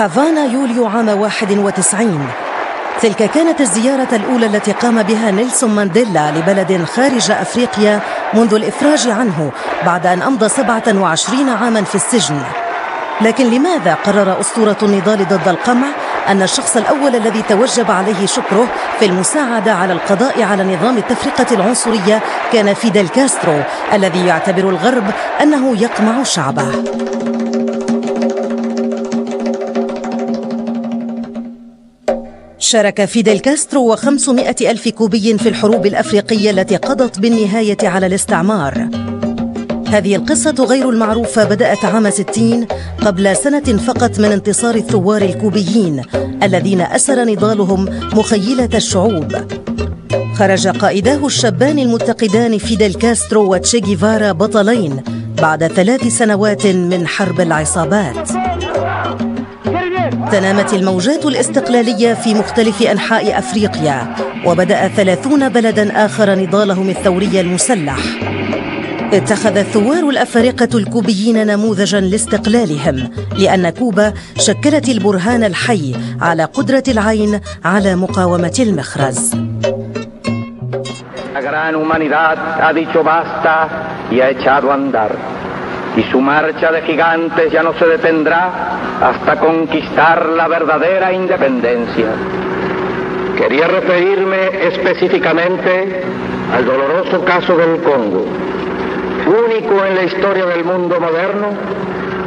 هافانا يوليو عام 91 تلك كانت الزيارة الأولى التي قام بها نيلسون مانديلا لبلد خارج أفريقيا منذ الإفراج عنه بعد أن أمضى 27 عاما في السجن. لكن لماذا قرر أسطورة النضال ضد القمع أن الشخص الأول الذي توجب عليه شكره في المساعدة على القضاء على نظام التفرقة العنصرية كان فيدل كاسترو الذي يعتبر الغرب أنه يقمع شعبه؟ شارك فيدل كاسترو و500 ألف كوبي في الحروب الأفريقية التي قضت بالنهاية على الاستعمار. هذه القصة غير المعروفة بدأت عام 60 قبل سنة فقط من انتصار الثوار الكوبيين الذين أسر نضالهم مخيلة الشعوب. خرج قائداه الشابان المتقدان فيدل كاسترو وتشي جيفارا بطلين بعد ثلاث سنوات من حرب العصابات. تنامت الموجات الاستقلالية في مختلف أنحاء أفريقيا وبدأ ثلاثون بلدا آخر نضالهم الثوري المسلح اتخذ الثوار الأفارقة الكوبيين نموذجا لاستقلالهم لأن كوبا شكلت البرهان الحي على قدرة العين على مقاومة المخرز La gran humanidad ha dicho basta y ha echado a andar. Y su marcha de gigantes ya no se detendrá hasta conquistar la verdadera independencia. Quería referirme específicamente al doloroso caso del Congo, único en la historia del mundo moderno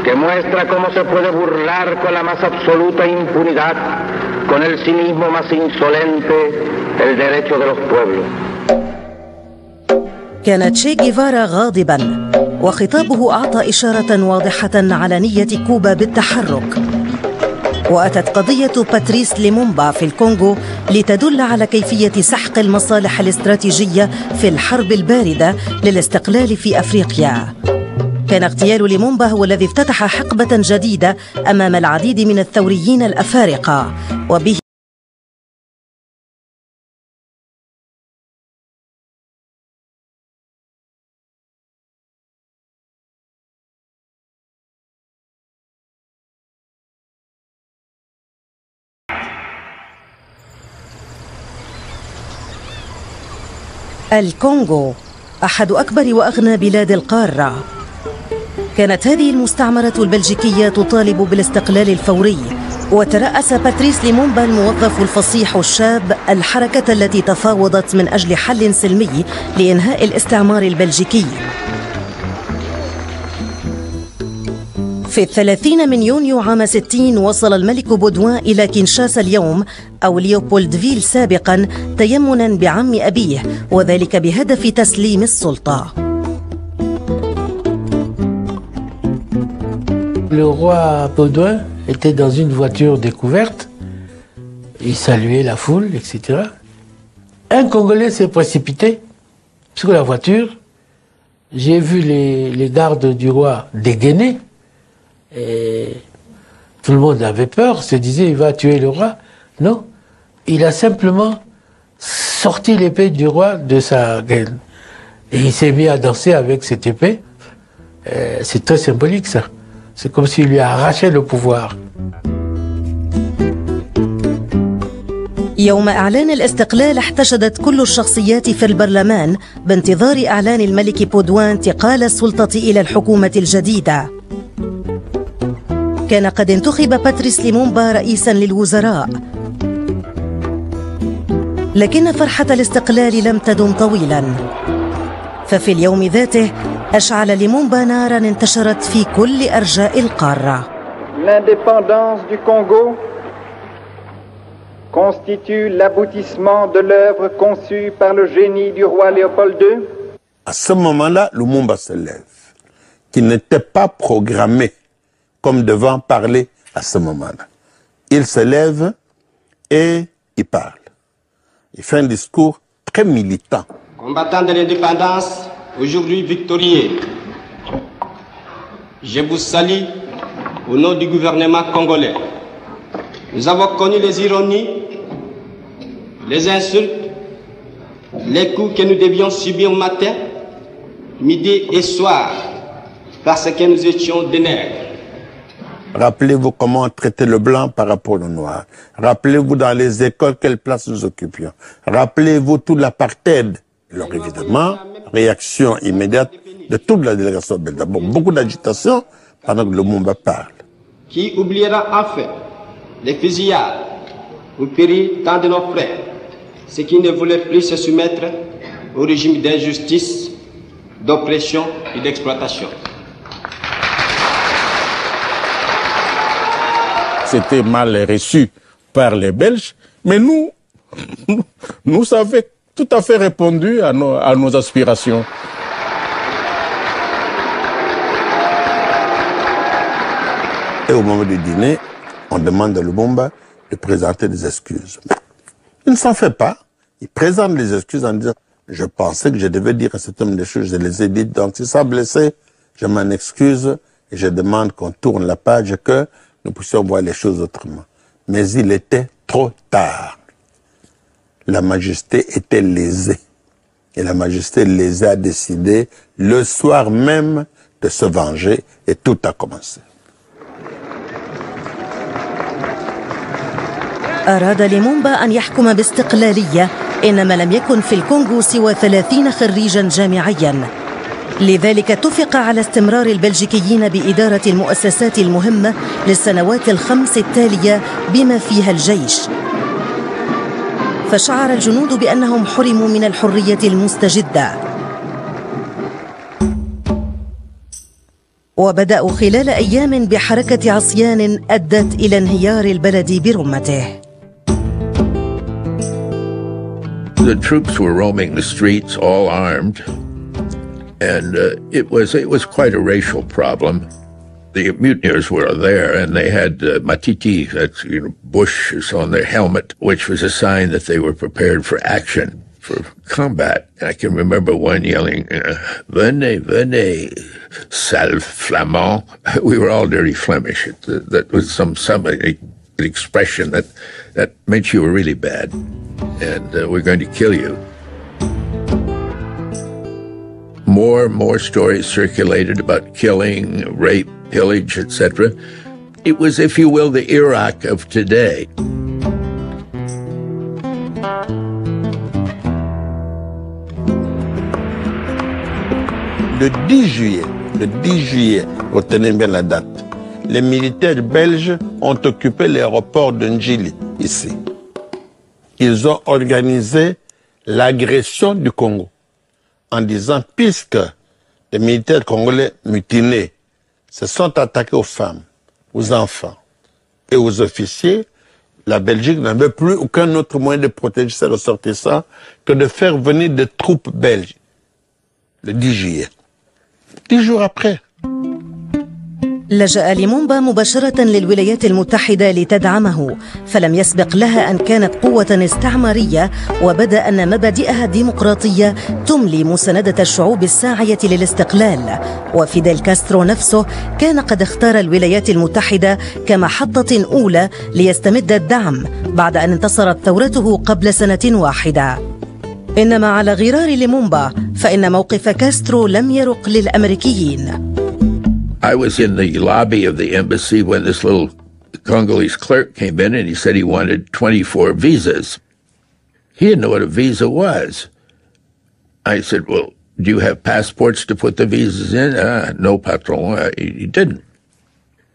que muestra cómo se puede burlar con la más absoluta impunidad, con el cinismo más insolente, el derecho de los pueblos. كان تشي جيفارا غاضبا وخطابه أعطى إشارة واضحة على نية كوبا بالتحرك. وأتت قضية باتريس ليمومبا في الكونغو لتدل على كيفية سحق المصالح الاستراتيجية في الحرب الباردة للاستقلال في أفريقيا. كان اغتيال ليمومبا هو الذي افتتح حقبة جديدة أمام العديد من الثوريين الأفارقة وبه الكونغو أحد أكبر وأغنى بلاد القارة. كانت هذه المستعمرة البلجيكية تطالب بالاستقلال الفوري وترأس باتريس ليمومبا الموظف الفصيح الشاب الحركة التي تفاوضت من أجل حل سلمي لإنهاء الاستعمار البلجيكي. في الثلاثين من يونيو عام 60 وصل الملك بودوان إلى كينشاسا اليوم أو ليوبولدفيل سابقا تيمنا بعم أبيه وذلك بهدف تسليم السلطة Le roi Baudouin était dans une voiture découverte. Il saluait la foule, etc. Un Congolais s'est précipité sur la voiture. J'ai vu les, les gardes du roi dégainer. Et tout le monde avait peur, se disait il va tuer le roi. Non, il a simplement sorti l'épée du roi de sa gaine. Et il s'est mis à danser avec cette épée. Euh, c'est très symbolique ça. C'est comme s'il lui a arraché le pouvoir. يوم إعلان الاستقلال احتشدت كل الشخصيات في البرلمان بانتظار إعلان الملك بودوان انتقال السلطة إلى الحكومة الجديدة كان قد انتخب باتريس ليمومبا رئيسا للوزراء لكن فرحة الاستقلال لم تدم طويلا ففي اليوم ذاته أشعل ليمومبا نارا انتشرت في كل أرجاء القارة L'indépendance du Congo constitue l'aboutissement de l'œuvre conçue par le génie du roi Léopold II. À ce moment-là, Lumumba se lève, qui n'était pas programmé comme devant parler à ce moment-là. Il se lève et il parle. Il fait un discours très militant. Combattant de l'indépendance, aujourd'hui victorieux, je vous salue au nom du gouvernement congolais. Nous avons connu les ironies, les insultes, les coups que nous devions subir matin, midi et soir parce que nous étions des nègres. Rappelez-vous comment on traitait le blanc par rapport au noir. Rappelez-vous dans les écoles quelle place nous occupions. Rappelez-vous tout l'apartheid. Alors évidemment, réaction immédiate de toute la délégation belge. D'abord, beaucoup d'agitation pendant que le Mumba parle. Qui oubliera enfin les fusillades où périt tant de nos frères, ceux qui ne voulaient plus se soumettre au régime d'injustice, d'oppression et d'exploitation? C'était mal reçu par les Belges, mais nous, nous avons tout à fait répondu à nos, à aspirations. Et au moment du dîner, on demande à Lubumba de présenter des excuses. Il ne s'en fait pas. Il présente les excuses en disant Je pensais que je devais dire un certain nombre de choses, je les ai dites. Donc, si ça blessé, je m'en excuse et je demande qu'on tourne la page et que nous puissions voir les choses autrement. Mais il était trop tard. La majesté était lésée. Et la majesté les a décidé le soir même de se venger et tout a commencé. أراد ليمومبا أن يحكم باستقلالية إنما لم يكن في الكونغو سوى ثلاثين خريجا جامعيا لذلك اتفق على استمرار البلجيكيين بإدارة المؤسسات المهمة للسنوات الخمس التالية بما فيها الجيش. فشعر الجنود بأنهم حرموا من الحرية المستجدة. وبدأوا خلال أيام بحركة عصيان أدت إلى انهيار البلد برمته. The troops were roaming the streets, all armed, and uh, it was it was quite a racial problem. The mutineers were there, and they had uh, matiti, that's you know bushes on their helmet, which was a sign that they were prepared for action, for combat. I can remember one yelling, uh, "Venez, venez, sale flamand." We were all dirty Flemish. It, that was some some expression that that meant you were really bad and uh, we're going to kill you. More and more stories circulated about killing, rape, pillage, etc. It was, if you will, the Iraq of today. Le 10 juillet, le 10 juillet, retenez bien la date, les militaires belges ont occupé l'aéroport de Njili, ici ils ont organisé l'agression du Congo en disant, puisque les militaires congolais mutinés se sont attaqués aux femmes, aux enfants et aux officiers, la Belgique n'avait plus aucun autre moyen de protéger ses ressortissants que de faire venir des troupes belges le 10 juillet. Dix jours après, لجأ ليمومبا مباشرة للولايات المتحدة لتدعمه فلم يسبق لها أن كانت قوة استعمارية وبدأ أن مبادئها الديمقراطية تملي مساندة الشعوب الساعية للاستقلال. وفيديل كاسترو نفسه كان قد اختار الولايات المتحدة كمحطة أولى ليستمد الدعم بعد أن انتصرت ثورته قبل سنة واحدة. إنما على غرار ليمومبا فإن موقف كاسترو لم يرق للأمريكيين. I was in the lobby of the embassy when this little Congolese clerk came in and he said he wanted 24 visas. He didn't know what a visa was. I said, Well, do you have passports to put the visas in? Uh, no, patron. Uh, he, he, didn't.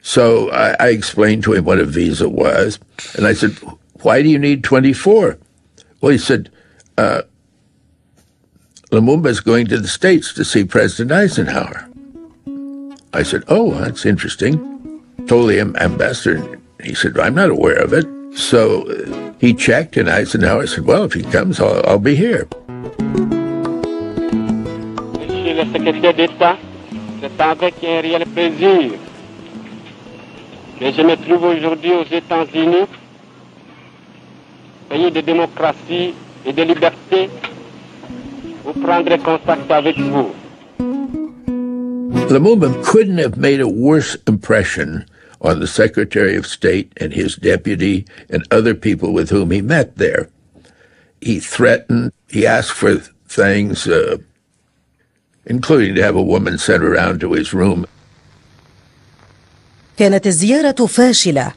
So I, I explained to him what a visa was. And I said, Why do you need 24? Well, he said, uh, Lumumba is going to the States to see President Eisenhower. I said, Oh, that's interesting. Told the ambassador. He said, I'm not aware of it. So uh, he checked, and Eisenhower said, now I said, Well, if he comes, I'll, I'll be here. Je me trouve aujourd'hui aux États-Unis, pays de démocratie et de liberté, pour prendre contact avec vous. The movement couldn't have made a worse impression on the Secretary of State and his deputy and other people with whom he met there. He threatened, he asked for things, uh, including to have a woman sent around to his room. كانت الزيارة فاشلة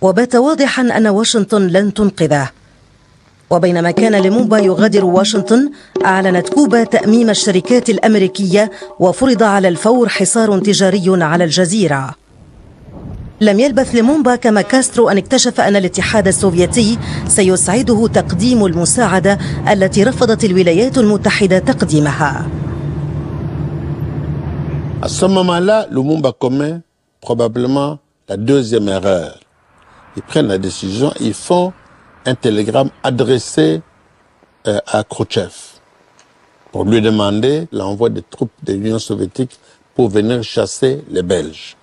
وبات واضحا أن واشنطن لن تنقذه وبينما كان لومومبا يغادر واشنطن أعلنت كوبا تأميم الشركات الأمريكية وفرض على الفور حصار تجاري على الجزيرة لم يلبث لمومبا كما كاسترو أن اكتشف أن الاتحاد السوفيتي سيسعده تقديم المساعدة التي رفضت الولايات المتحدة تقديمها probablement la deuxième erreur. Ils prennent la décision, ils font un télégramme adressé euh, à Khrouchtchev pour lui demander l'envoi des troupes de l'Union soviétique pour venir chasser les Belges.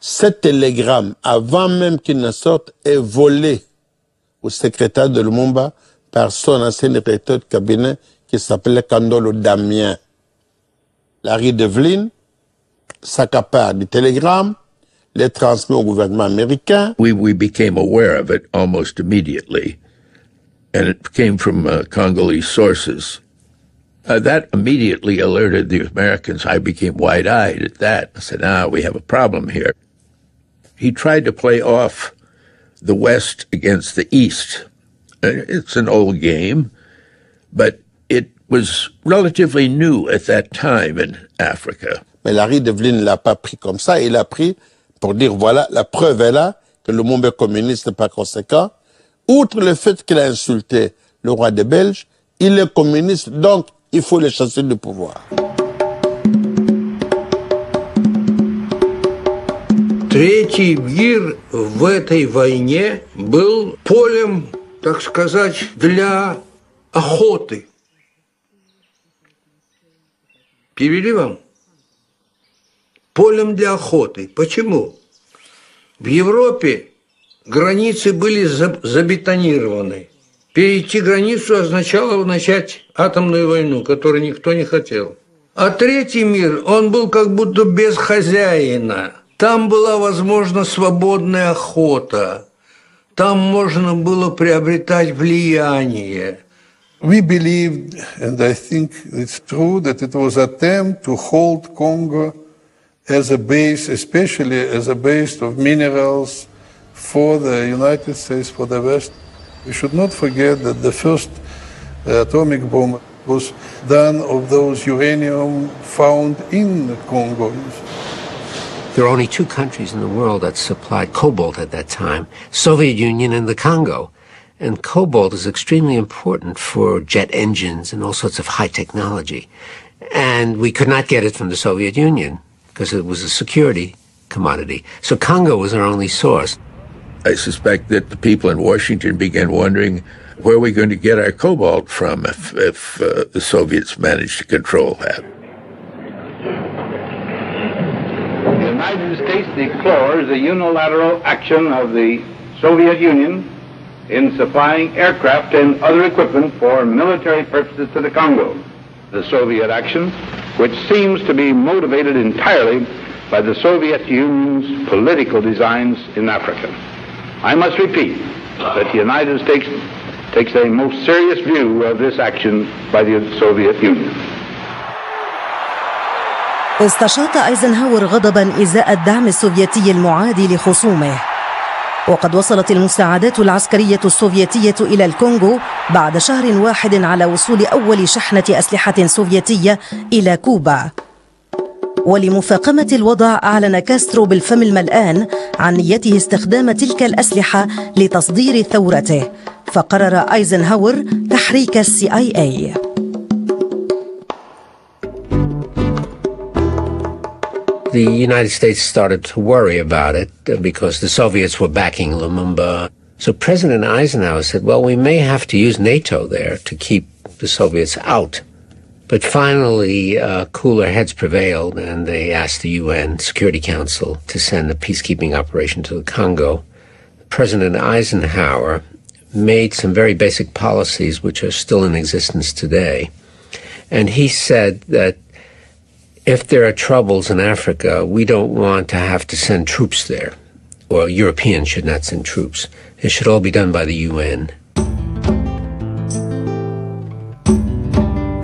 Ce télégramme, avant même qu'il ne sorte, est volé au secrétaire de Lumumba par son ancien directeur de cabinet qui s'appelait Kandolo Damien. Larry Devlin s'accapare du télégramme, les au gouvernement américain. We, we became aware of it almost immediately, and it came from uh, Congolese sources. Uh, that immediately alerted the Americans. I became wide eyed at that. I said, ah, we have a problem here. He tried to play off the West against the East. Uh, it's an old game, but it was relatively new at that time in Africa. Mais Larry Devlin l'a pas pris comme ça, il l'a pris pour dire voilà, la preuve est là que le monde communiste n'est pas conséquent. Outre le fait qu'il a insulté le roi des Belges, il est communiste, donc il faut le chasser du pouvoir. Третий мир в этой войне был полем, так сказать, для охоты. Перевели вам? Полем для охоты. Почему? В Европе границы были забетонированы. Перейти границу означало начать атомную войну, которую никто не хотел. А третий мир, он был как будто без хозяина. Там была возможна свободная охота. Там можно было приобретать влияние. We believed, and I think it's true, that it was attempt to hold Congo as a base, especially as a base of minerals for the United States, for the West. We should not forget that the first uh, atomic bomb was done of those uranium found in Congo. There are only two countries in the world that supplied cobalt at that time, Soviet Union and the Congo. And cobalt is extremely important for jet engines and all sorts of high technology. And we could not get it from the Soviet Union because it was a security commodity. So Congo was our only source. I suspect that the people in Washington began wondering where are we going to get our cobalt from if, if uh, the Soviets managed to control that. The United States deplores the unilateral action of the Soviet Union in supplying aircraft and other equipment for military purposes to the Congo The Soviet action, which seems to be motivated entirely by the Soviet Union's political designs in Africa. I must repeat that the United States takes a most serious view of this action by the Soviet Union. استشاط ايزنهاور غضبا ازاء الدعم السوفيتي المعادي لخصومه وقد وصلت المساعدات العسكرية السوفيتية إلى الكونغو بعد شهر واحد على وصول أول شحنة أسلحة سوفيتية إلى كوبا. ولمفاقمة الوضع أعلن كاسترو بالفم الملآن عن نيته استخدام تلك الأسلحة لتصدير ثورته فقرر أيزنهاور تحريك ال CIA. The United States started to worry about it uh, because the Soviets were backing Lumumba. So President Eisenhower said, well, we may have to use NATO there to keep the Soviets out. But finally, uh, cooler heads prevailed, and they asked the UN Security Council to send a peacekeeping operation to the Congo. President Eisenhower made some very basic policies which are still in existence today. And he said that if there are troubles in Africa, we don't want to have to send troops there, or Europeans should not send troops. It should all be done by the UN.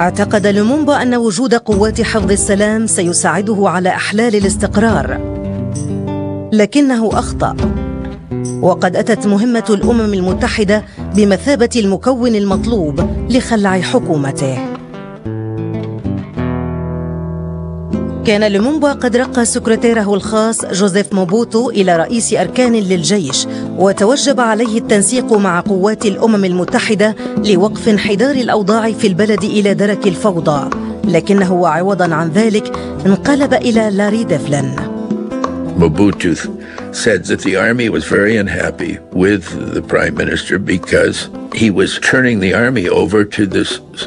أعتقد لومومبا أن وجود قوات حفظ السلام سيساعده على إحلال الاستقرار لكنه أخطأ وقد أتت مهمة الأمم المتحدة بمثابة المكون المطلوب لخلع حكومته كان لومومبا قد رقى سكرتيره الخاص جوزيف موبوتو إلى رئيس أركان للجيش وتوجب عليه التنسيق مع قوات الأمم المتحدة لوقف انحدار الأوضاع في البلد إلى درك الفوضى لكنه وعوضا عن ذلك انقلب إلى لاري ديفلن Mobutu said that the army was very unhappy with the prime minister because he was turning the army over to the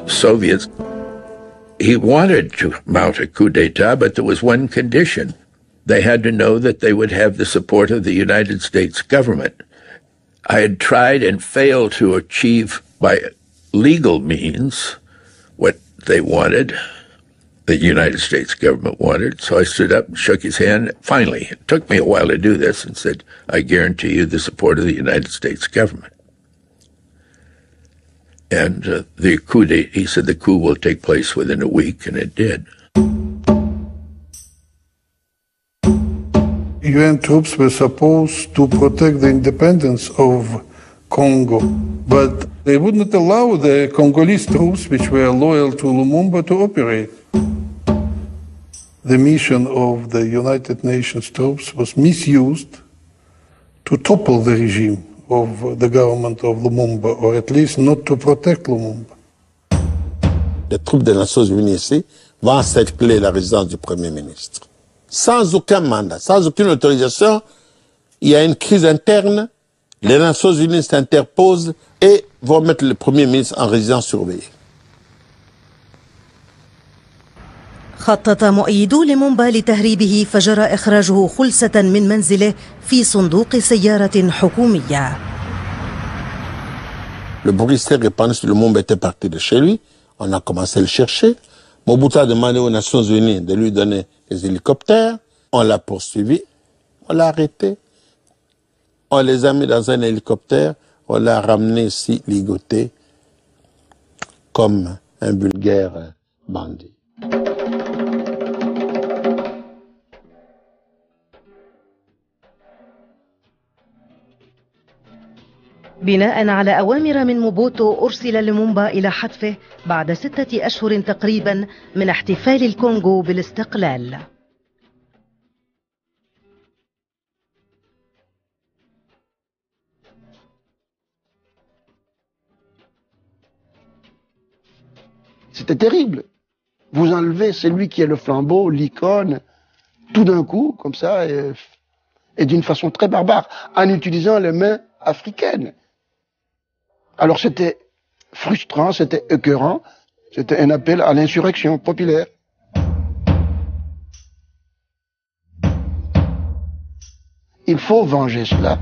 Soviets. He wanted to mount a coup d'etat, but there was one condition. They had to know that they would have the support of the United States government. I had tried and failed to achieve by legal means what they wanted the United States government wanted. So I stood up and shook his hand. Finally, it took me a while to do this and said, I guarantee you the support of the United States government. And uh, the coup, he said the coup will take place within a week, and it did. UN troops were supposed to protect the independence of Congo, but they would not allow the Congolese troops, which were loyal to Lumumba, to operate the mission of the United Nations troops was misused to topple the regime of the government of Lumumba, or at least not to protect Lumumba. Les troupes des Nations Unies ici vont encercler la résidence du Premier ministre. Sans aucun mandat, sans aucune autorisation, il y a une crise interne, les Nations Unies s'interposent et vont mettre le Premier ministre en résidence surveillée. خطط مؤيدو لمومبا لتهريبه فجرى إخراجه خلسة من منزله في صندوق سيارة حكومية Le bruit s'est répandu sur le Lumumba était parti de chez lui. On a commencé à le chercher. Mobutu a demandé aux Nations Unies de lui donner des hélicoptères. On l'a poursuivi. On l'a arrêté. On les a mis dans un hélicoptère. On l'a ramené ici, ligoté, comme un vulgaire bandit. بناء على أوامر من موبوتو أرسل لومومبا إلى حتفه بعد ستة أشهر تقريبا من احتفال الكونغو بالاستقلال C'était terrible. Vous enlevez celui qui est le flambeau, l'icône, tout d'un coup, comme ça, et, et d'une façon très barbare, en utilisant les mains africaines. Alors c'était frustrant, c'était écœurant, c'était un appel à l'insurrection populaire. Il faut venger cela.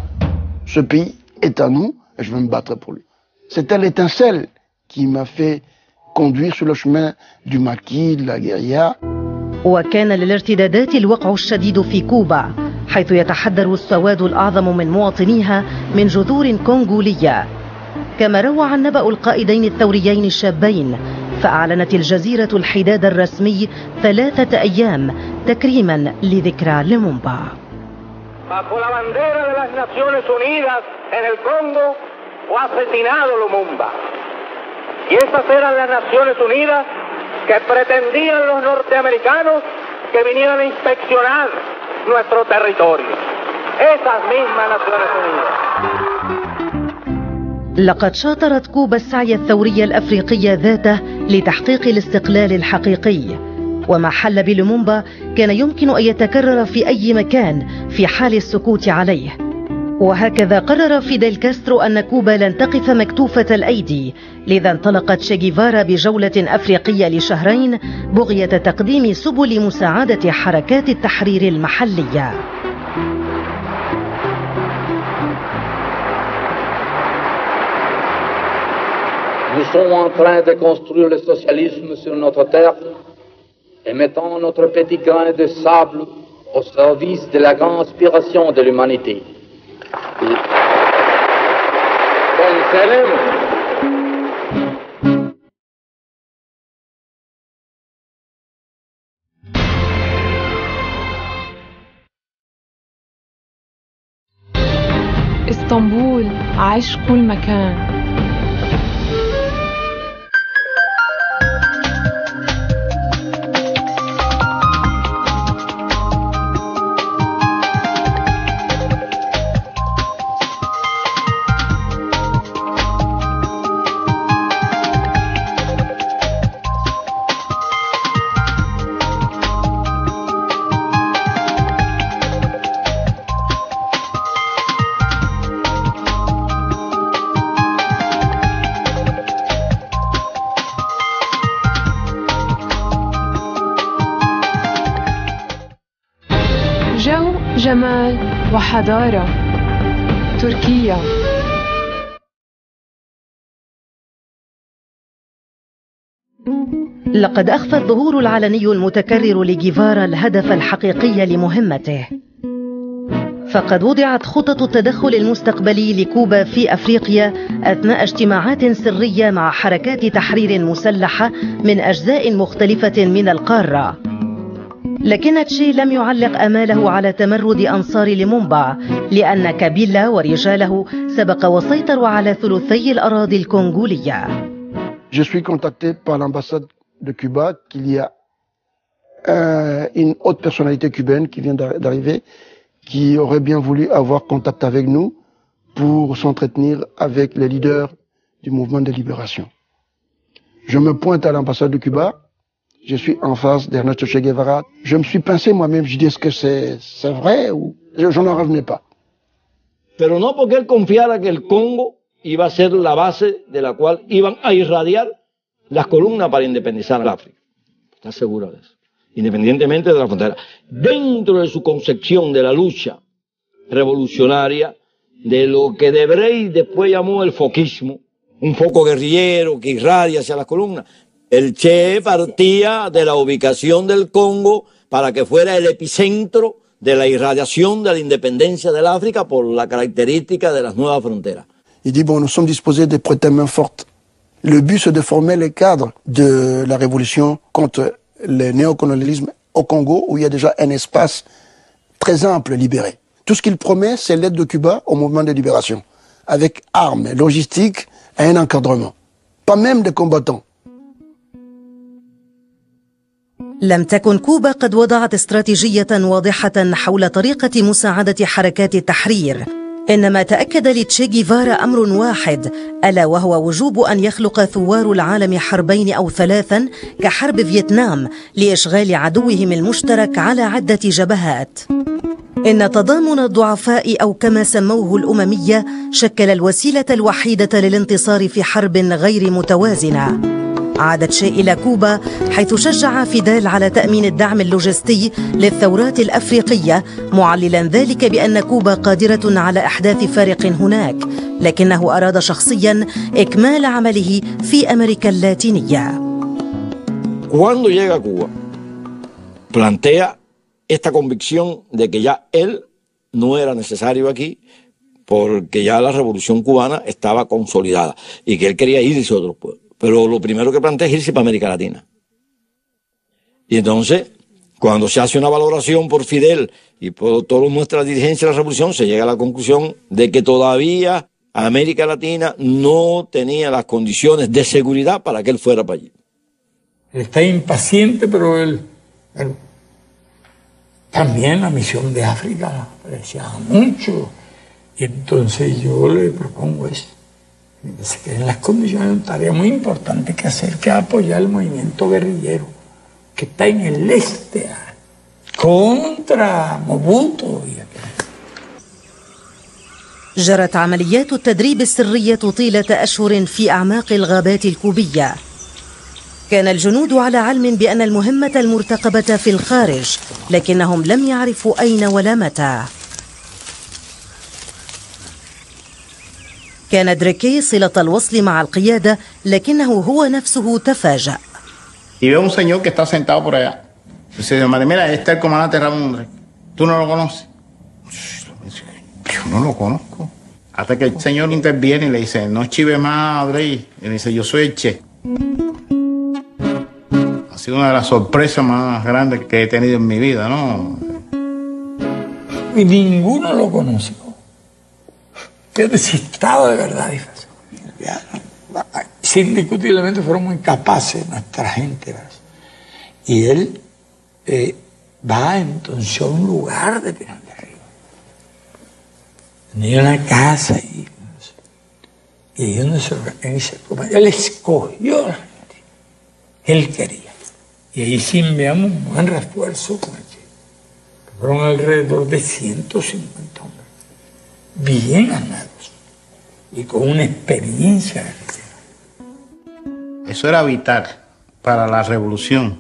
Ce pays est à nous et je vais me battre pour lui. C'était l'étincelle qui m'a fait conduire sur le chemin du maquis, de la guérilla. وكان للارتدادات الوقع الشديد في كوبا حيث يتحدر السواد الأعظم من مواطنيها من جذور كونغولية كما روع النبأ القائدين الثوريين الشابين فأعلنت الجزيرة الحداد الرسمي ثلاثة أيام تكريما لذكرى لمومبا. Nuestro territorio, esas mismas Naciones Unidas. لقد شاطرت كوبا السعي الثوري الأفريقي ذاته لتحقيق الاستقلال الحقيقي. وما حل بلومومبا كان يمكن أن يتكرر في أي مكان في حال السكوت عليه. وهكذا قرر فيديل كاسترو أن كوبا لن تقف مكتوفة الأيدي لذا انطلق تشي غيفارا بجولة أفريقية لشهرين بغية تقديم سبل مساعدة حركات التحرير المحلية. Nous sommes en train de construire le socialisme sur notre terre et mettons notre petit grain de sable au service de la grande inspiration de l'humanité. اسطنبول عايش كل مكان جمال وحضارة تركيا لقد أخفى الظهور العلني المتكرر لجيفارا الهدف الحقيقي لمهمته. فقد وضعت خطط التدخل المستقبلي لكوبا في أفريقيا أثناء اجتماعات سرية مع حركات تحرير مسلحة من أجزاء مختلفة من القارة. لكن تشي لم يعلق اماله على تمرد انصار لمومبا لان كابيلا ورجاله سبق وسيطروا على ثلثي الاراضي الكونغوليه. Je suis contacté par l'ambassade de Cuba qu'il y a euh, une haute personnalité cubaine qui vient d'arriver qui aurait bien voulu avoir contact avec nous pour s'entretenir avec les leaders du mouvement de libération. Je me pointe à l'ambassade de Cuba je suis en face d'Ernesto Che Guevara. Je me suis pincé moi-même, je dis est-ce que c'est vrai ou je n'en revenais pas. Pero no porque él confiara que el Congo iba a ser la base de la cual iban a irradiar las columnas para independizar al África. Está seguro de eso. Independientemente de la frontera. Dentro de su concepción de la lucha revolucionaria, de lo que Debrey después llamó el foquismo, un foco guerrillero que irradia hacia las columnas, el Che partía de la ubicación del Congo para que fuera el epicentro de la irradiación de la independencia del África por la característica de las nuevas fronteras. Il dit, bon, nous sommes disposés de prêter main forte. Le but, c'est de former les cadres de la révolution contre le néocolonialisme au Congo, où il y a déjà un espace très ample libéré. Tout ce qu'il promet, c'est l'aide de Cuba au mouvement de libération, avec armes, logistique et un encadrement. Pas même des combattants. لم تكن كوبا قد وضعت استراتيجية واضحة حول طريقة مساعدة حركات التحرير. إنما تأكد لتشي جيفارا أمر واحد ألا وهو وجوب أن يخلق ثوار العالم حربين أو ثلاثا كحرب فيتنام لإشغال عدوهم المشترك على عدة جبهات. إن تضامن الضعفاء أو كما سموه الأممية شكل الوسيلة الوحيدة للانتصار في حرب غير متوازنة. عادت شيء إلى كوبا حيث شجع فيدال على تأمين الدعم اللوجستي للثورات الأفريقية معللا ذلك بأن كوبا قادرة على إحداث فارق هناك لكنه أراد شخصيا إكمال عمله في أمريكا اللاتينية esta convicción de que ya él no era necesario aquí porque ya la revolución cubana estaba consolidada y que él quería irse a otros pueblos. Pero lo primero que plantea es irse para América Latina. Y entonces, cuando se hace una valoración por Fidel y por toda nuestra dirigencia de la revolución, se llega a la conclusión de que todavía América Latina no tenía las condiciones de seguridad para que él fuera para allí. Está impaciente, pero él, también la misión de África apreciaba mucho. Y entonces yo le propongo eso que en las condiciones una tarea muy importante que hacer, que apoyar el movimiento guerrillero que está en el este contra Mobutu. جرت عمليات التدريب السرية طيلة أشهر في أعماق الغابات الكوبية كان الجنود على علم بأن المهمة المرتقبة في الخارج لكنهم لم يعرفوا أين ولا متى كان دريكي صلة الوصل مع القيادة لكنه هو نفسه تفاجأ Y veo un señor que está sentado por allá. Dice, mira, este es el comandante Ramón. ¿Tú no lo conoces? Yo no lo conozco. Hasta que el señor interviene y le dice, no chive más, Drey. Y le dice, yo soy el Che. Ha sido una de las sorpresas más grandes que he tenido en mi vida, ¿no? Y ninguno lo conoce. Fíjate si estaba de verdad indiscutiblemente fueron muy capaces nuestra gente. Y él eh, va entonces a un lugar de Pinal de Río. Tenía una casa ahí. Y ahí donde se organiza. Él escogió la gente. Él quería. Y ahí sí enviamos un buen refuerzo con el Fueron alrededor de 150 hombres. Bien armados. Y con una experiencia Eso era vital para la revolución,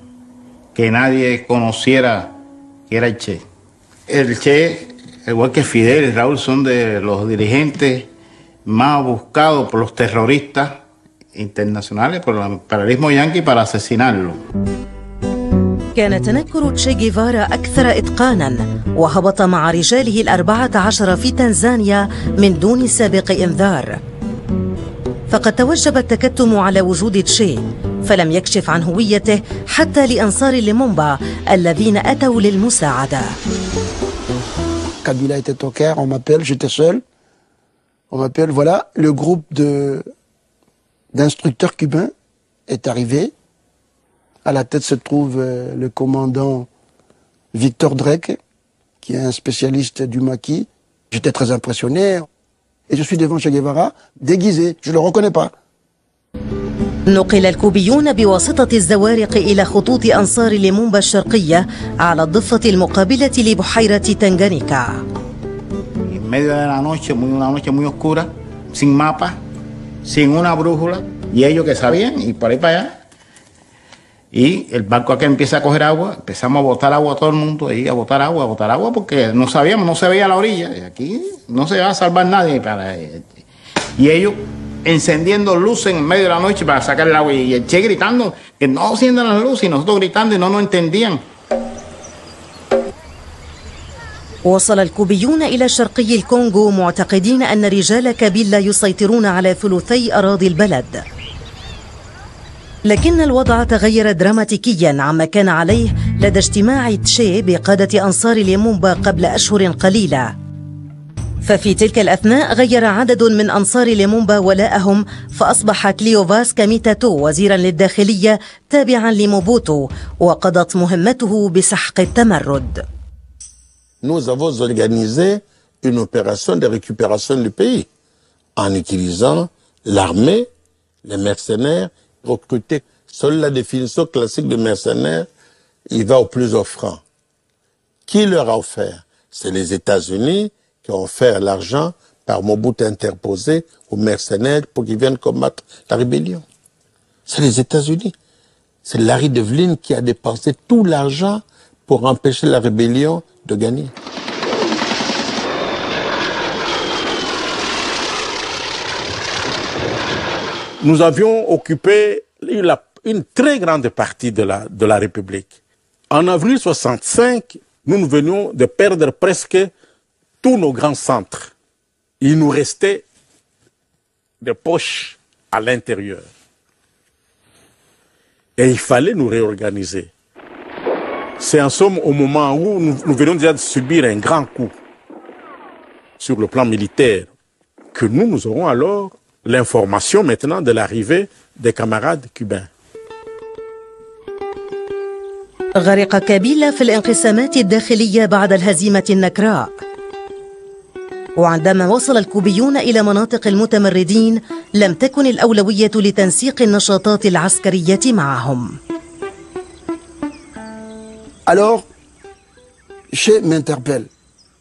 que nadie conociera que era el Che. El Che, igual que Fidel y Raúl, son de los dirigentes más buscados por los terroristas internacionales, por el imperialismo yanqui para asesinarlo. كان تنكر تشي جيفارا أكثر إتقانا وهبط مع رجاله الأربعة عشر في تنزانيا من دون سابق إنذار فقد توجب التكتم على وجود تشي فلم يكشف عن هويته حتى لأنصار ليمومبا الذين أتوا للمساعدة on m'appelle, j'étais seul. On m'appelle, voilà, le groupe d'instructeurs cubains est arrivé. À la tête se trouve euh, le commandant Victor Drake, qui est un spécialiste du maquis. J'étais très impressionné. Et je suis devant Che Guevara, déguisé. Je ne le reconnais pas. نقل الكوبيون بواسطة الزوارق إلى خطوط أنصار ليمومبا الشرقية على الضفة المقابلة لبحيرة تنغانيكا. En medio de la noche, muy, una noche muy oscura, sin mapa, sin una brújula, y ellos que sabían, y por ahí para allá, Y el barco acá empieza a coger agua, empezamos a botar agua a todo el mundo, ahí a botar agua, a botar agua, porque no sabíamos, no se veía la orilla, y aquí no se va a salvar nadie. Para, y ellos encendiendo luces en medio de la noche para sacar el agua, y el Che gritando que no enciendan las luces, y nosotros gritando y no nos entendían. وصل الكوبيون إلى شرقي الكونغو معتقدين أن رجال كابيلا يسيطرون على ثلثي أراضي البلد لكن الوضع تغير دراماتيكيا عما كان عليه لدى اجتماع تشي بقادة أنصار ليمومبا قبل أشهر قليلة. ففي تلك الأثناء غير عدد من أنصار ليمومبا ولاءهم فأصبح كليوفاس كاميتاتو وزيرا للداخلية تابعا لموبوتو وقضت مهمته بسحق التمرد. Nous avons organisé une opération de récupération du pays en utilisant l'armée, les mercenaires recruter. Seule la définition classique de mercenaire, il va au plus offrant. Qui leur a offert? C'est les États-Unis qui ont offert l'argent par Mobutu interposé aux mercenaires pour qu'ils viennent combattre la rébellion. C'est les États-Unis. C'est Larry Devlin qui a dépensé tout l'argent pour empêcher la rébellion de gagner. Nous avions occupé une très grande partie de la, République. En avril 65, nous, nous venions de perdre presque tous nos grands centres. Il nous restait des poches à l'intérieur. Et il fallait nous réorganiser. C'est en somme au moment où nous, nous venions déjà de subir un grand coup sur le plan militaire que nous, nous aurons alors l'information maintenant de l'arrivée des camarades cubains. غرق كابيلا في الانقسامات الداخلية بعد الهزيمة النكراء وعندما وصل الكوبيون إلى مناطق المتمردين لم تكن الأولوية لتنسيق النشاطات العسكرية معهم Alors, Che m'interpelle.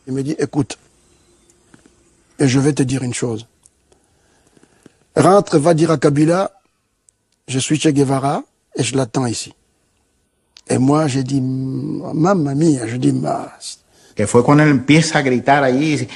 Il me dit, écoute, et je vais te dire une chose. Rentre, va dire à Kabila, je suis Che Guevara et je l'attends ici. Et moi, j'ai dit, mamma mia, je dis, ma... Que fue cuando él empieza a gritar allí,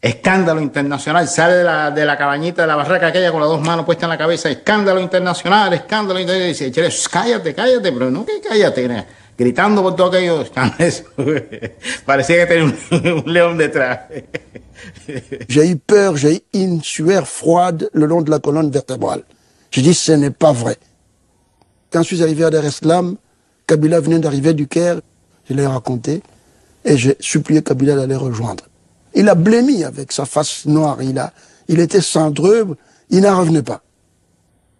escándalo internacional, sale de la, de la cabañita, de la barraca aquella con las dos manos puestas en la cabeza, escándalo internacional, escándalo internacional, y dice, cállate, cállate, pero no que cállate, gritando por todo aquello, parecía que tenía un, un león detrás. J'ai eu peur, j'ai eu une sueur froide le long de la colonne vertébrale. J'ai dit, ce n'est pas vrai. Quand je suis arrivé à Dar es Salaam, Kabila venait d'arriver du Caire, je l'ai raconté, et j'ai supplié Kabila d'aller rejoindre. il a blêmi avec sa face noire. Il, a, il était cendreux, il n'en revenait pas.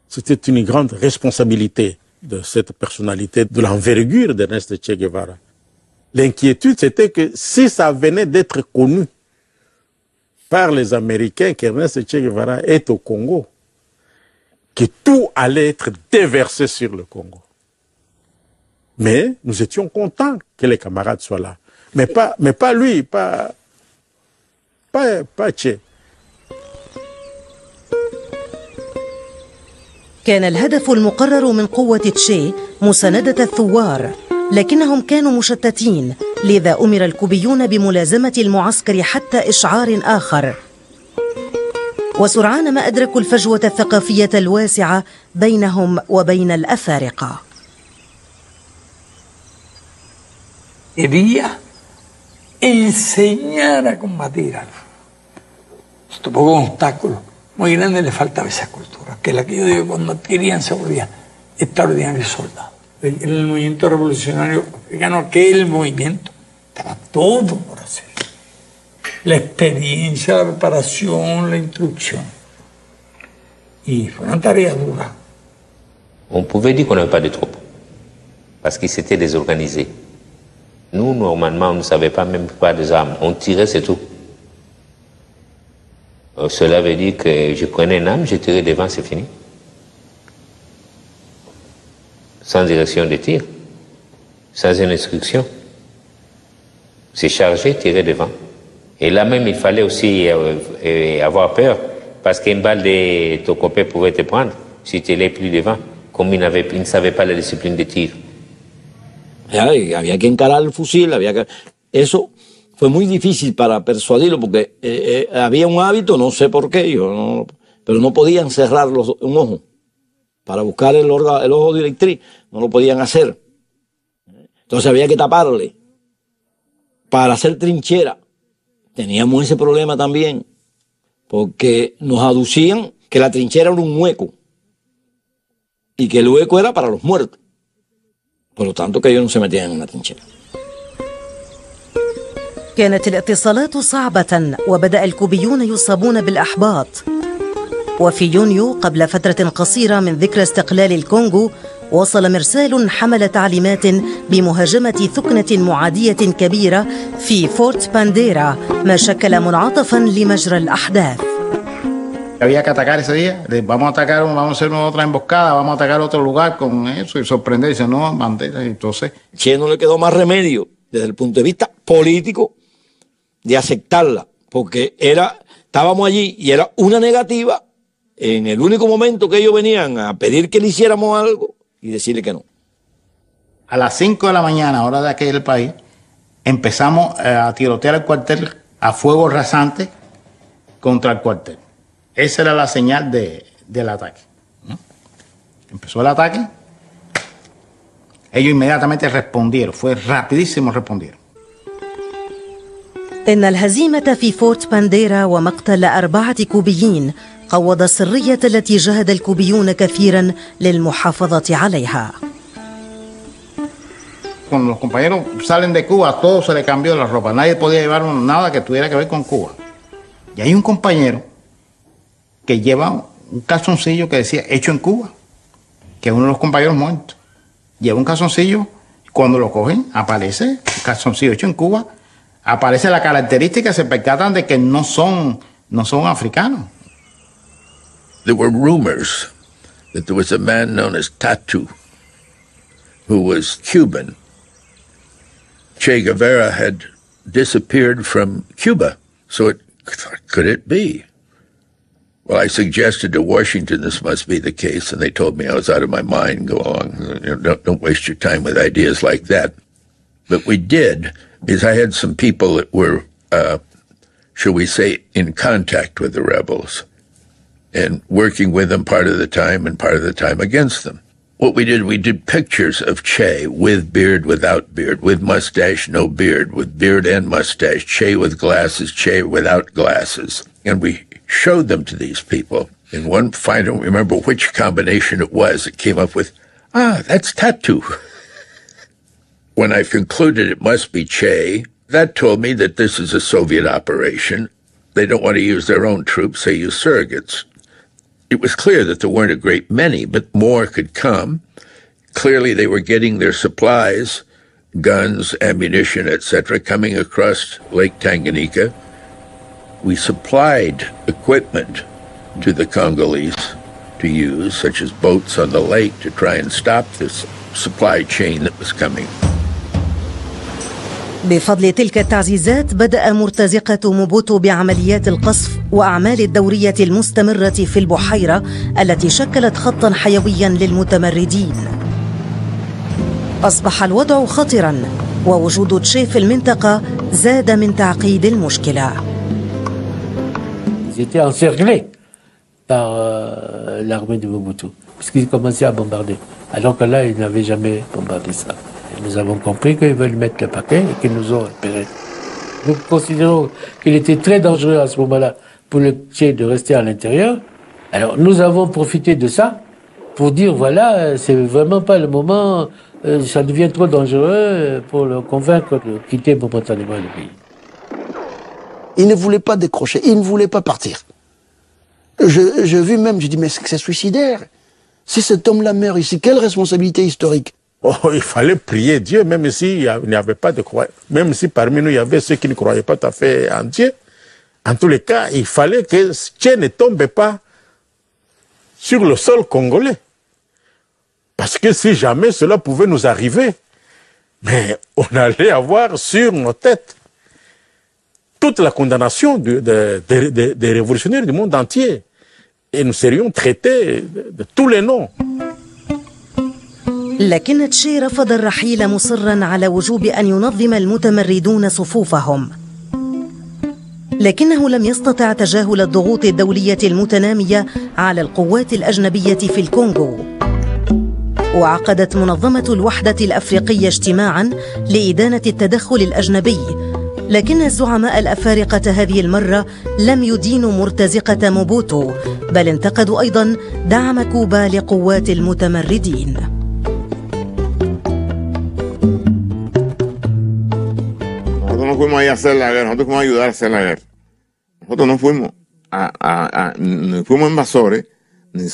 C'était une grande responsabilité de cette personnalité, de l'envergure d'Ernest Che Guevara. L'inquiétude, c'était que si ça venait d'être connu par les Américains qu'Ernest Che Guevara est au Congo, que tout allait être déversé sur le Congo. Mais nous étions contents que les camarades soient là. Mais pas, mais pas lui, pas, pas, pas Che. كان الهدف المقرر من قوة تشي مساندة الثوار لكنهم كانوا مشتتين لذا أمر الكوبيون بملازمة المعسكر حتى إشعار آخر. وسرعان ما أدركوا الفجوة الثقافية الواسعة بينهم وبين الأفارقة. Enseñar a combatir algo. Esto un obstáculo muy grande, le faltaba esa cultura, que la que yo digo cuando adquirían seguridad, extraordinarios soldados. En el movimiento revolucionario africano, aquel movimiento, estaba todo por hacer. La experiencia, la preparación, la instrucción. Y fue una tarea dura. On pouvait dire qu'on n'avait pas de troupes, parce qu'ils s'étaient désorganisés. Nous, normalement, on ne savait pas même pas des armes. On tirait, c'est tout. Euh, cela veut dire que je prenais une arme, je tirais devant, c'est fini. Sans direction de tir, sans une instruction. C'est chargé, tirer devant. Et là même, il fallait aussi euh, euh, avoir peur, parce qu'une balle de ton copain pouvait te prendre si tu n'allais plus devant, comme il, il ne savait pas la discipline de tir. Ya, y había que encarar el fusil, fue muy difícil para persuadirlo porque eh, eh, había un hábito, no sé por qué, yo pero no podían cerrar un ojo para buscar el ojo directriz, no lo podían hacer. Entonces había que taparle para hacer trinchera. Teníamos ese problema también, porque nos aducían que la trinchera era un hueco y que el hueco era para los muertos. Por lo tanto, que ellos no se metían en la trinchera. كانت الاتصالات صعبة وبدأ الكوبيون يصابون بالأحباط وفي يونيو قبل فترة قصيرة من ذكرى استقلال الكونغو وصل مرسال حمل تعليمات بمهاجمة ثكنة معادية كبيرة في فورت بانديرا ما شكل منعطفا لمجرى الأحداث Había que atacar ese día. Vamos a atacar, vamos a hacer otra emboscada, vamos a atacar otro lugar con eso y sorprender. Dice, no, bandera. Entonces, Che no le quedó más remedio desde el punto de vista político de aceptarla, porque era, estábamos allí y era una negativa en el único momento que ellos venían a pedir que le hiciéramos algo y decirle que no. a las 5 de la mañana, hora de aquel país, empezamos eh, a tirotear el cuartel a fuego rasante contra el cuartel. Esa era la señal de- del ataque. Empezó el ataque. Ellos inmediatamente respondieron. Fue rapidísimo respondieron. إن الهزيمة في فورت بانديرا ومقتل أربعة كوبيين قوض السرية التي جهد الكوبيون كثيرا للمحافظة عليها Cuando los compañeros salen de Cuba, a todos se le cambió la ropa. Nadie podía llevar nada que tuviera que ver con Cuba. Y hay un compañero que lleva un calzoncillo que decía hecho en Cuba, que es uno de los compañeros muertos. Lleva un calzoncillo, cuando lo cogen, aparece un calzoncillo hecho en Cuba, aparece la característica, se percatan de que no son, no son africanos. There were rumors that there was a man known as Tatu who was Cuban. Che Guevara had disappeared from Cuba. So it, could it be? Well, I suggested to Washington this must be the case, and they told me I was out of my mind. Go along. Don't, don't waste your time with ideas like that. But we did, because I had some people that were, uh, shall we say, in contact with the rebels and working with them part of the time and part of the time against them. What we did, we did pictures of Che with beard, without beard, with mustache, no beard, with beard and mustache, Che with glasses, Che without glasses. And we showed them to these people. And one, I don't remember which combination it was, it came up with, ah, that's tattoo. when I concluded it must be Che, That told me that this is a Soviet operation. They don't want to use their own troops, they use surrogates. It was clear that there weren't a great many, but more could come. Clearly, they were getting their supplies, guns, ammunition, etc., coming across Lake Tanganyika. We supplied equipment to the Congolese to use, such as boats on the lake, to try and stop this supply chain that was coming. بفضل تلك التعزيزات بدأ مرتزقة موبوتو بعمليات القصف وأعمال الدورية المستمرة في البحيرة التي شكلت خطا حيويا للمتمردين أصبح الوضع خطرا ووجود تشي في المنطقة زاد من تعقيد المشكلة par euh, l'armée de Mobutu, puisqu'ils commençaient à bombarder. Alors que là, ils n'avaient jamais bombardé ça. Nous avons compris qu'ils veulent mettre le paquet et qu'ils nous ont repérés. Nous considérons qu'il était très dangereux à ce moment-là pour le Tché de rester à l'intérieur. Alors nous avons profité de ça pour dire voilà, c'est vraiment pas le moment, euh, ça devient trop dangereux pour le convaincre de quitter momentanément le pays. Il ne voulait pas décrocher, il ne voulait pas partir. Je, je vis même, je dis, mais c'est suicidaire. Si cet homme-là meurt ici, quelle responsabilité historique? Oh, il fallait prier Dieu, même s'il n'y avait pas de croyants, même si parmi nous il y avait ceux qui ne croyaient pas tout à fait en Dieu. En tous les cas, il fallait que Dieu ne tombe pas sur le sol congolais. Parce que si jamais cela pouvait nous arriver, mais on allait avoir sur nos têtes toute la condamnation de- de- de- de- des révolutionnaires du monde entier. Et nous serions traités de tous les noms. لكن تشي رفض الرحيل مصرا على وجوب أن ينظم المتمردون صفوفهم. لكنه لم يستطع تجاهل الضغوط الدولية المتنامية على القوات الأجنبية في الكونغو. وعقدت منظمة الوحدة الأفريقية اجتماعا لإدانة التدخل الأجنبي. لكن الزعماء الأفارقة هذه المرة لم يدينوا مرتزقة موبوتو بل انتقدوا أيضا دعم كوبا لقوات المتمردين. Fuimos ahí a hacer la guerra, nosotros fuimos a ayudar a hacer la guerra. Nosotros no fuimos a, a- ni fuimos invasores, ni,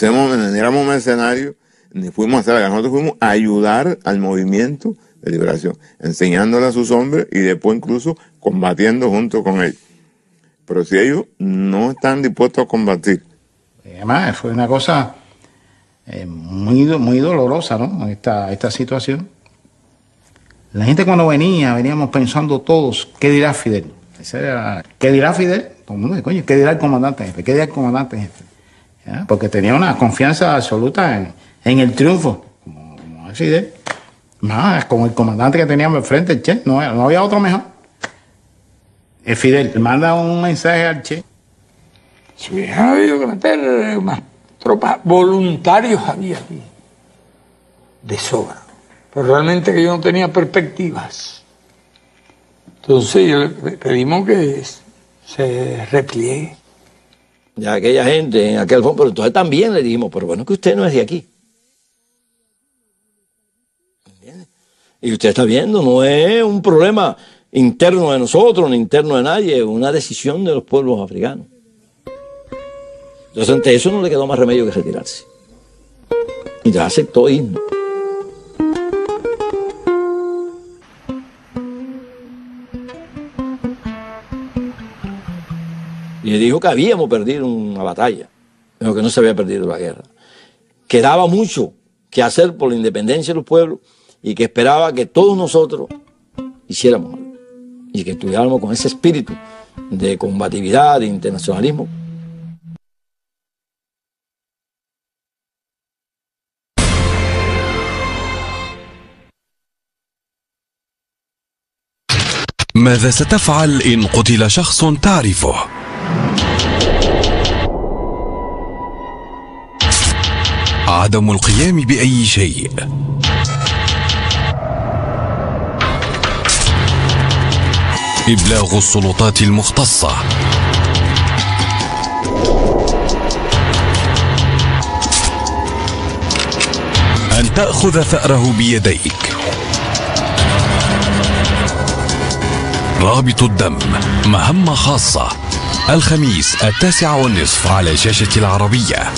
éramos mercenarios, ni fuimos a hacer la guerra. Nosotros fuimos a ayudar al movimiento de liberación, enseñándole a sus hombres y después incluso combatiendo junto con ellos. Pero si ellos no están dispuestos a combatir, Además, fue una cosa eh, muy, muy dolorosa, ¿no? Esta, esta situación. La gente cuando venía, veníamos pensando todos, ¿qué dirá Fidel? Ese era, ¿Qué dirá Fidel? Todo el mundo dice, coño, ¿qué dirá el comandante jefe? ¿Qué dirá el comandante jefe? Porque tenía una confianza absoluta en, en el triunfo, como, como Fidel. Más, como el comandante que teníamos enfrente, el Che, no, había otro mejor. Es Fidel, manda un mensaje al Che. Si hubieran habido que meter más tropas, voluntarios había aquí, de sobra. Pero realmente que yo no tenía perspectivas. Entonces yo le pedimos que se repliegue. Ya aquella gente en aquel fondo, pero entonces también le dijimos, pero bueno, que usted no es de aquí. Y usted está viendo, no es un problema interno de nosotros, ni interno de nadie, es una decisión de los pueblos africanos. Entonces ante eso no le quedó más remedio que retirarse. Y ya aceptó irnos. Y le dijo que habíamos perdido una batalla, pero que no se había perdido la guerra. Quedaba mucho que hacer por la independencia de los pueblos y que esperaba que todos nosotros hiciéramos algo. Y que estuviéramos con ese espíritu de combatividad, de internacionalismo. ماذا ستفعل إن قتل شخص تعرفه؟ عدم القيام بأي شيء. إبلاغ السلطات المختصة. أن تأخذ ثأره بيديك. رابط الدم. مهمة خاصة. الخميس التاسع والنصف على شاشة العربية.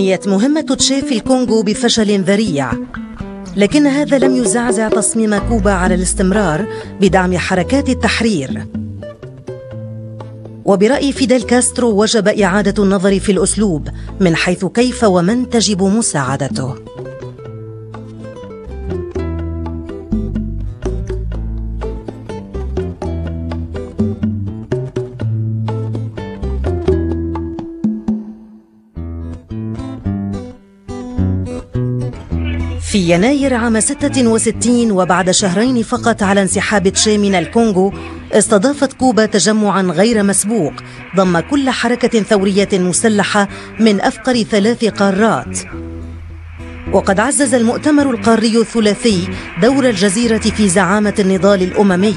منيت مهمة تشي في الكونغو بفشل ذريع. لكن هذا لم يزعزع تصميم كوبا على الاستمرار بدعم حركات التحرير. وبرأي فيديل كاسترو وجب إعادة النظر في الأسلوب من حيث كيف ومن تجب مساعدته. يناير عام 66 وبعد شهرين فقط على انسحاب تشي من الكونغو استضافت كوبا تجمعا غير مسبوق ضم كل حركة ثورية مسلحة من أفقر ثلاث قارات. وقد عزز المؤتمر القاري الثلاثي دور الجزيرة في زعامة النضال الأممي.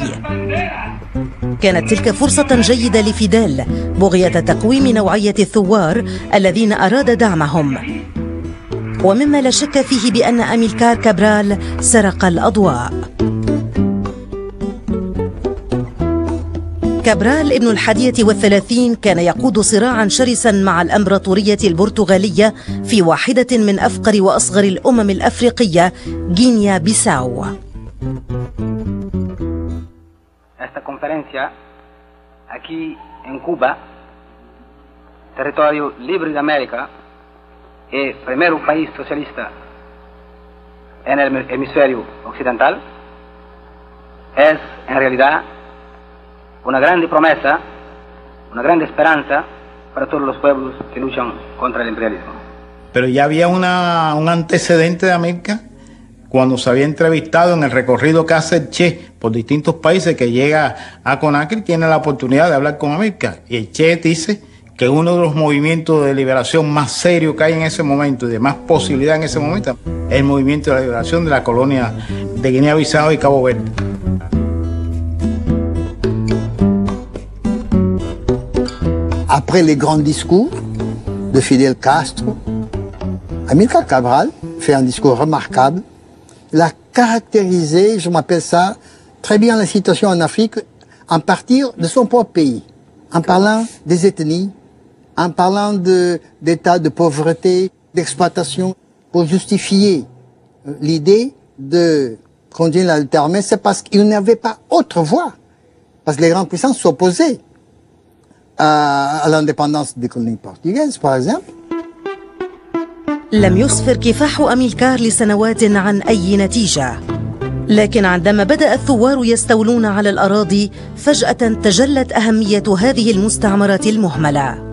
كانت تلك فرصة جيدة لفيدال بغية تقويم نوعية الثوار الذين أراد دعمهم. ومما لا شك فيه بأن أميلكار كابرال سرق الأضواء. كابرال ابن الحادية والثلاثين كان يقود صراعا شرسا مع الأمبراطورية البرتغالية في واحدة من أفقر وأصغر الأمم الأفريقية غينيا بيساو. Aquí en Cuba, territorio libre de América, y primer país socialista en el hemisferio occidental, es en realidad una grande promesa, una grande esperanza para todos los pueblos que luchan contra el imperialismo. Pero ya había una, un antecedente de América cuando se había entrevistado en el recorrido que hace el Che por distintos países que llega a Conakry, tiene la oportunidad de hablar con América. Y el Che dice que uno de los movimientos de liberación más serios que hay en ese momento y de más posibilidad en ese momento es el movimiento de la liberación de la colonia de Guinea-Bissau y Cabo Verde. Après les grands discours de Fidel Castro, Amilcar Cabral fait un discours remarquable. Il a caractérisé, je m'appelle ça, très bien la situation en Afrique en partir de son propre pays, en parlant des ethnies, en parlant d'états de, de pauvreté, d'exploitation, pour justifier euh, l'idée de continuer la lutte armée, c'est parce qu'il n'y avait pas autre voie. Parce que les grandes puissances s'opposaient à, à l'indépendance des colonies portugaises, par exemple. لم يسفر كفاح أميلكار لسنوات عن أي نتيجة لكن عندما بدأ الثوار يستولون على الأراضي فجأة تجلت أهمية هذه المستعمرات المهملة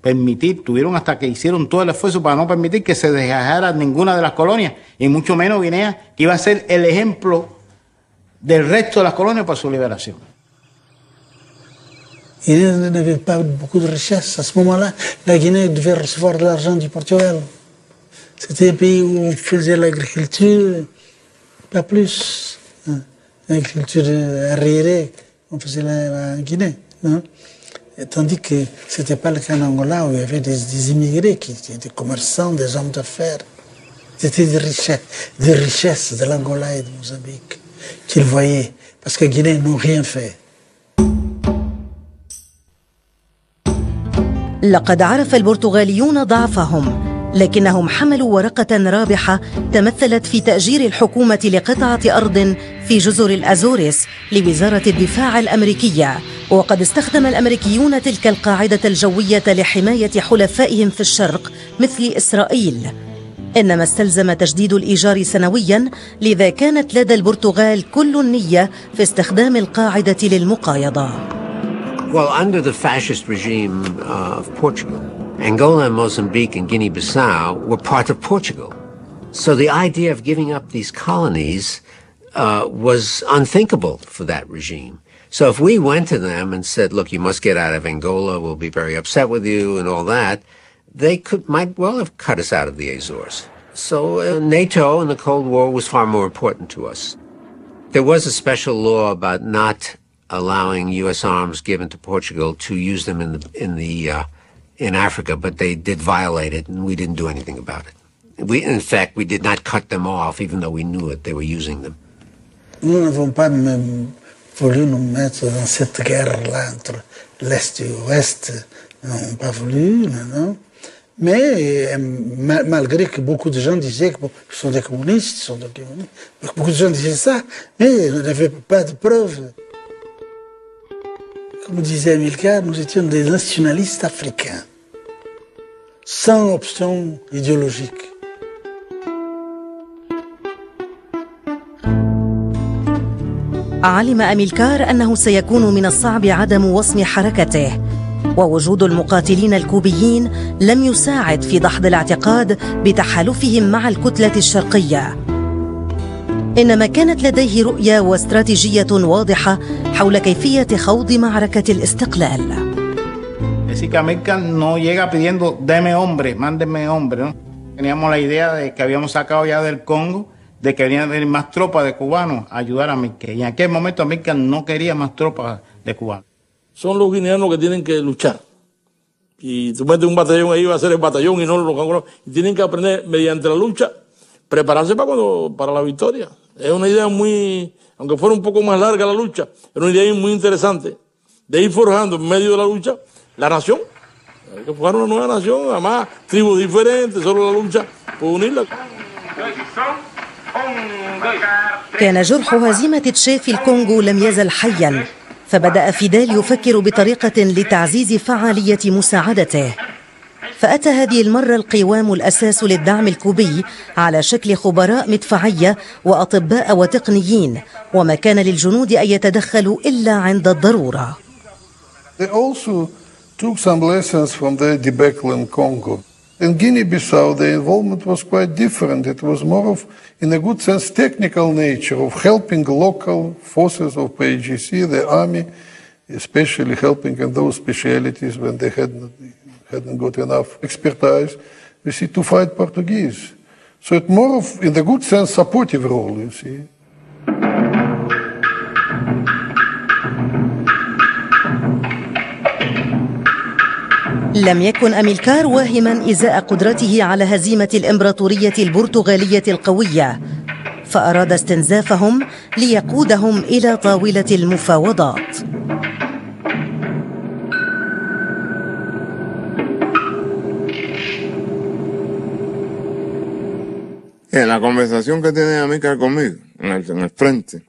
permitir, tuvieron hasta que hicieron todo el esfuerzo para no permitir que se dejara ninguna de las colonias, y mucho menos Guinea, que iba a ser el ejemplo del resto de las colonias para su liberación. Il n'avait pas beaucoup de richesse. À ce moment-là, la Guinée devait recevoir de l'argent du Portugal. C'était un pays où on faisait l'agriculture, pas plus. L'agriculture arriérée, on faisait la, la Guinée. Tandis que ce n'était pas le cas en Angola où il y avait des, des immigrés qui étaient des commerçants, des hommes d'affaires. C'était des richesses, des richesses de l'Angola et de Mozambique qu'ils voyaient. Parce que Guinée n'ont rien fait. لقد عرف البرتغاليون ضعفهم لكنهم حملوا ورقة رابحة تمثلت في تأجير الحكومة لقطعة أرض في جزر الأزوريس لوزارة الدفاع الأمريكية وقد استخدم الأمريكيون تلك القاعدة الجوية لحماية حلفائهم في الشرق مثل إسرائيل إنما استلزم تجديد الإيجار سنويا لذا كانت لدى البرتغال كل النية في استخدام القاعدة للمقايضة Well, under the fascist regime uh, of Portugal, Angola and Mozambique and Guinea-Bissau were part of Portugal. So the idea of giving up these colonies uh, was unthinkable for that regime. So if we went to them and said, look, you must get out of Angola, we'll be very upset with you and all that, they could might well have cut us out of the Azores. So uh, NATO in the Cold War was far more important to us. There was a special law about not allowing U.S. arms given to Portugal to use them in the in the uh, in Africa, but they did violate it, and we didn't do anything about it. We, in fact, we did not cut them off, even though we knew it. They were using them. Nous n'avons pas voulu nous mettre dans cette guerre-là entre l'Est et l'Ouest. N'avons pas voulu, non, non. Mais euh, ma- malgré que beaucoup de gens disaient qu'ils sont des communistes, sont des communistes, beaucoup de gens disaient ça, mais on n'avait pas de preuves. Comme disait Amilcar, nous étions des nationalistes africains, sans option idéologique. علم أميلكار أنه سيكون من الصعب عدم وصم حركته ووجود المقاتلين الكوبيين لم يساعد في دحض الاعتقاد بتحالفهم مع الكتلة الشرقية إنما كانت لديه رؤية واستراتيجية واضحة حول كيفية خوض معركة الاستقلال. Teníamos la idea de que habíamos sacado ya del Congo, de que venían a venir más tropas de cubanos a ayudar a América. Y en aquel momento América no quería más tropas de cubanos. son los guineanos que tienen que luchar. Y tú metes un batallón ahí, va a ser el batallón y no los canguros. Y tienen que aprender mediante la lucha, prepararse para cuando, para la victoria. Es una idea muy, aunque fuera un poco más larga la lucha, era una idea muy interesante de ir forjando en medio de la lucha la nación. Hay que forjar una nueva nación, además tribus diferentes, solo la lucha por unirla. كان جرح هزيمة تشي في الكونغو لم يزل حيا فبدأ فيدال يفكر بطريقة لتعزيز فعالية مساعدته فأتى هذه المرة القوام الأساس للدعم الكوبي على شكل خبراء مدفعية وأطباء وتقنيين وما كان للجنود أن يتدخلوا إلا عند الضرورة They also took some lessons from the debacle in Congo. In Guinea-Bissau, the involvement was quite different. It was more of, in a good sense, technical nature of helping local forces of PAGC, the army, especially helping in those specialities when they hadn't, hadn't got enough expertise, you see, to fight Portuguese. So it more of, in the good sense, supportive role, you see. لم يكن أميلكار واهما إزاء قدرته على هزيمة الإمبراطورية البرتغالية القوية فأراد استنزافهم ليقودهم إلى طاولة المفاوضات. En la conversación que tiene Amícar conmigo, en el, en el frente,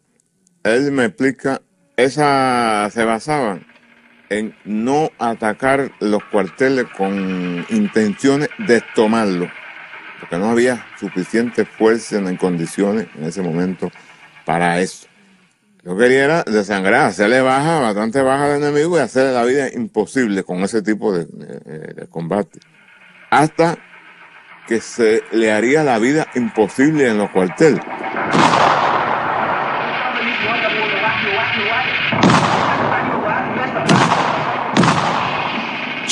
él me explica, esa se basaba en no atacar los cuarteles con intenciones de tomarlo, porque no había suficiente fuerza ni condiciones en ese momento para eso. Yo quería era desangrar, hacerle baja, bastante baja al enemigo y hacerle la vida imposible con ese tipo de- de combate. Hasta que se le haría la vida imposible en los cuarteles.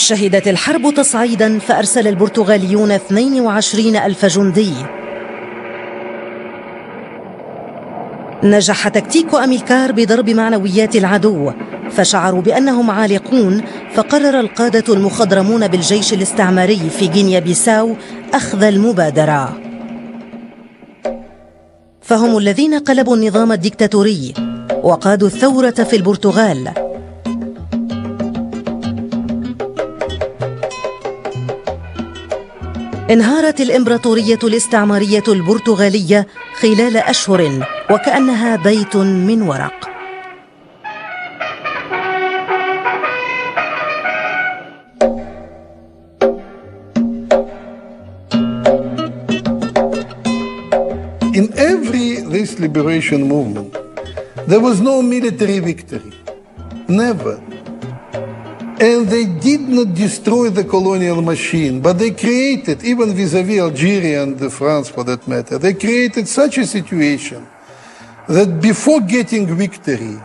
شهدت الحرب تصعيدا فأرسل البرتغاليون 22 ألف جندي. نجح تكتيك أميلكار بضرب معنويات العدو فشعروا بأنهم عالقون فقرر القادة المخضرمون بالجيش الاستعماري في غينيا بيساو أخذ المبادرة. فهم الذين قلبوا النظام الديكتاتوري وقادوا الثورة في البرتغال انهارت الإمبراطورية الاستعمارية البرتغالية خلال أشهر وكأنها بيت من ورق In every this liberation movement, there was no military victory. Never. And they did not destroy the colonial machine, but they created, even vis-à-vis Algeria and France for that matter, they created such a situation that before getting victory,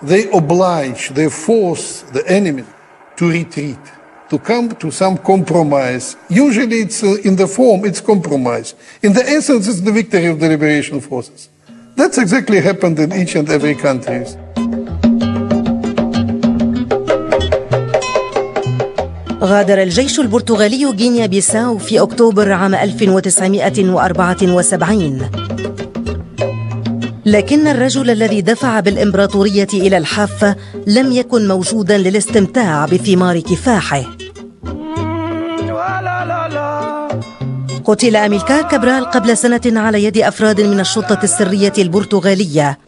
they oblige, they force the enemy to retreat, to come to some compromise. Usually it's uh, in the form, it's compromise. In the essence, it's the victory of the liberation forces. That's exactly happened in each and every country. غادر الجيش البرتغالي غينيا بيساو في أكتوبر عام 1974 لكن الرجل الذي دفع بالإمبراطورية إلى الحافة لم يكن موجودا للاستمتاع بثمار كفاحه. قتل أميلكار كابرال قبل سنة على يد أفراد من الشرطة السرية البرتغالية.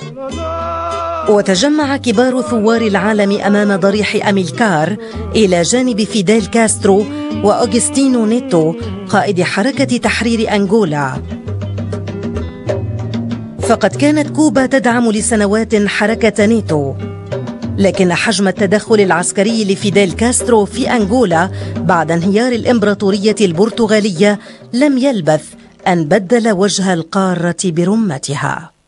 وتجمع كبار ثوار العالم أمام ضريح أميلكار إلى جانب فيديل كاسترو وأوغستينو نيتو قائد حركة تحرير أنغولا. فقد كانت كوبا تدعم لسنوات حركة نيتو. لكن حجم التدخل العسكري لفيديل كاسترو في أنغولا بعد انهيار الإمبراطورية البرتغالية لم يلبث أن بدل وجه القارة برمتها.